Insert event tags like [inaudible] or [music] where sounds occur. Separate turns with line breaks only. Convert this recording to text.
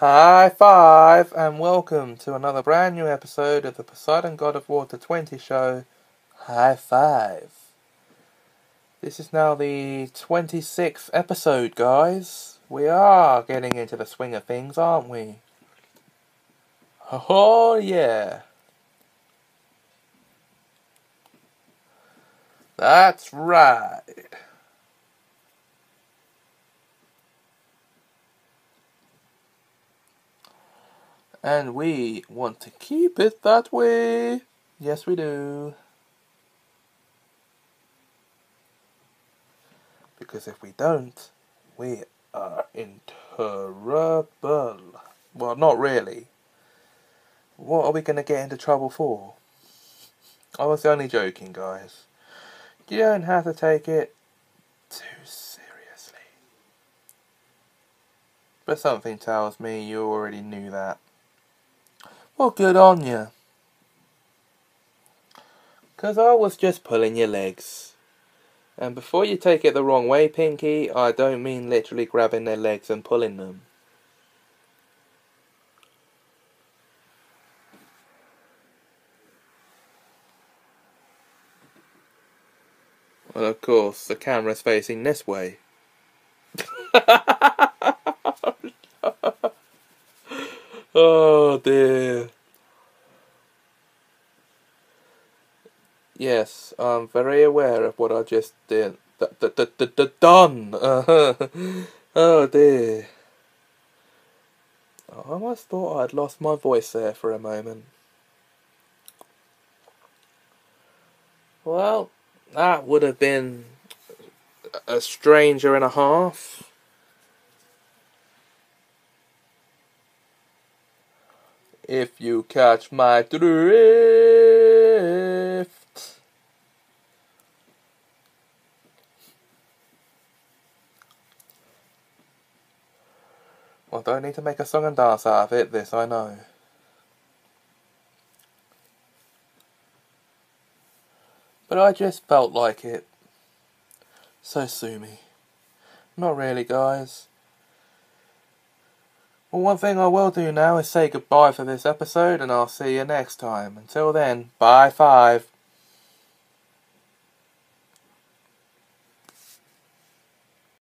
High five, and welcome to another brand new episode of the Poseidon God of Water 20 show. High five. This is now the 26th episode, guys. We are getting into the swing of things, aren't we? Oh, yeah. That's right. And we want to keep it that way. Yes, we do. Because if we don't, we are in trouble. Well, not really. What are we going to get into trouble for? I was only joking, guys. You don't have to take it too seriously. But something tells me you already knew that. Well, good on you. Because I was just pulling your legs. And before you take it the wrong way, Pinky, I don't mean literally grabbing their legs and pulling them. Well, of course, the camera's facing this way. [laughs] Oh dear. Yes, I'm very aware of what I just did. D- d- d- d- done. Uh-huh. [laughs] Oh dear. I almost thought I'd lost my voice there for a moment. Well, that would have been a stranger and a half. If you catch my drift. Well, don't need to make a song and dance out of it, this I know. But I just felt like it. So sue me. Not really, guys. Well, one thing I will do now is say goodbye for this episode, and I'll see you next time. Until then, bye five.